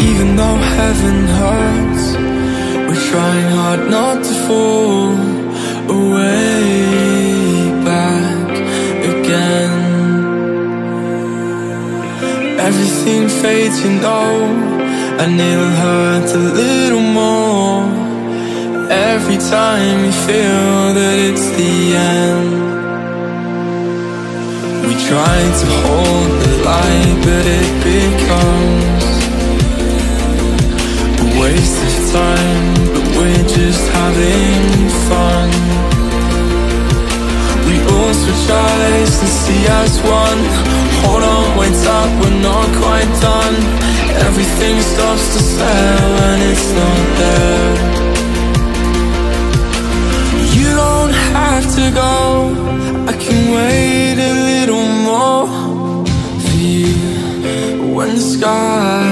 Even though heaven hurts We're trying hard not to fall away back again. Everything fades, you know And it'll hurt a little more. Every time you feel that it's the end. We try to hold the light, but it becomes having fun. We all switch eyes and see as one. Hold on, wait up, we're not quite done. Everything starts to sell and it's not there. You don't have to go, I can wait a little more for you when the sky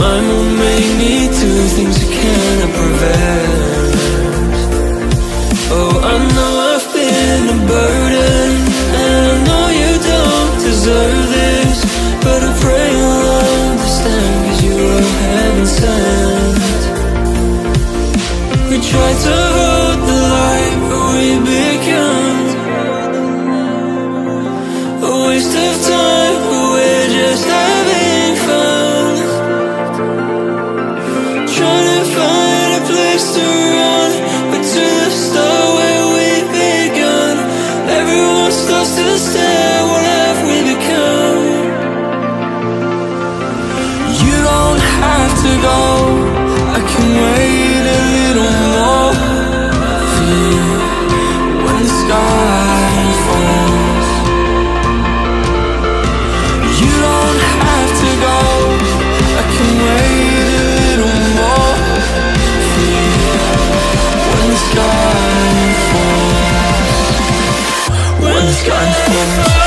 My will make me do things I cannot prevent. Oh, I know I've been a burden, and I know you don't deserve this. But I pray you'll understand, cause you are heaven sent. We tried to the